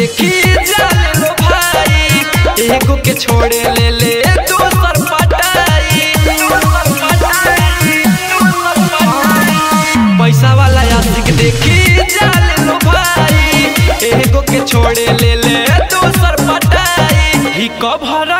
देखी जान लो भाई, एगो के छोड़े ले ले पैसा वाला आशिक देखी जान लो भाई, एगो के छोड़े ले ले दोसर पटाई। ही कब हरा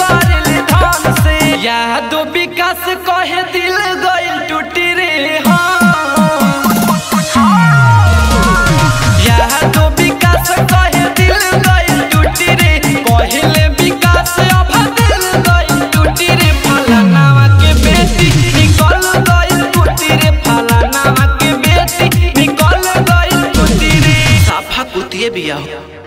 फलानावा के बेटी